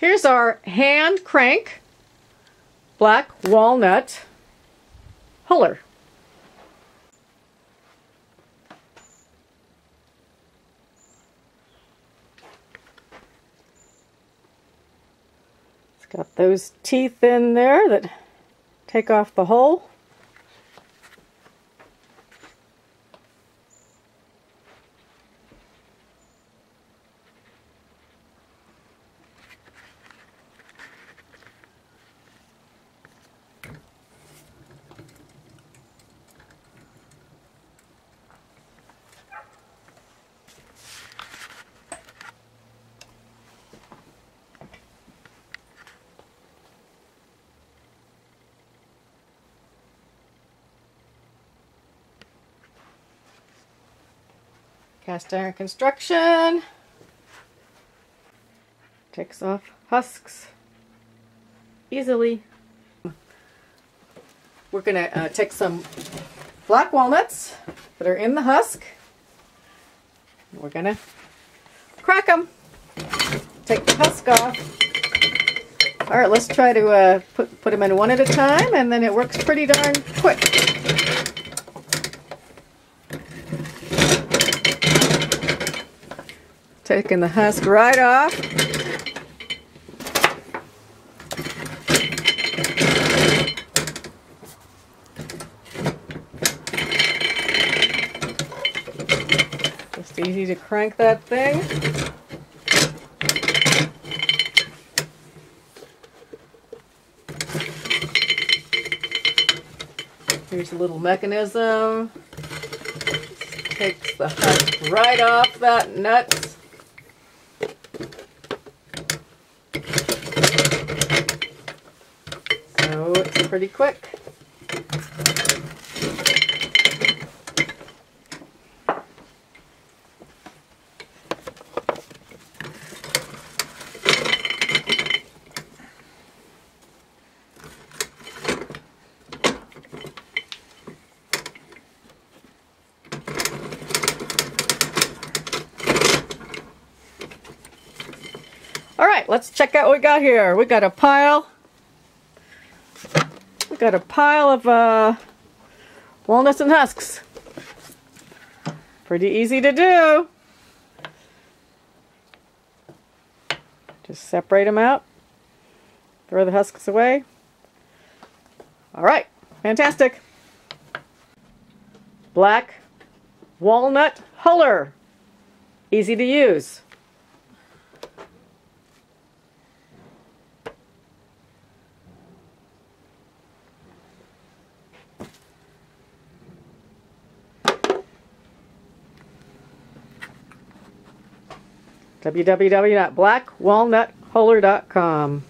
Here's our hand crank black walnut huller. It's got those teeth in there that take off the hull. Cast iron construction. Takes off husks easily. We're going to uh, take some black walnuts that are in the husk. We're going to crack them. Take the husk off. All right, let's try to uh, put, put them in one at a time, and then it works pretty darn quick. Taking the husk right off. Just easy to crank that thing. Here's a little mechanism. Takes the husk right off that nut. So it's pretty quick. All right, let's check out what we got here. We got a pile. Got a pile of uh, walnuts and husks. Pretty easy to do. Just separate them out. Throw the husks away. All right, fantastic. Black walnut huller. Easy to use. www.blackwalnuthuller.com.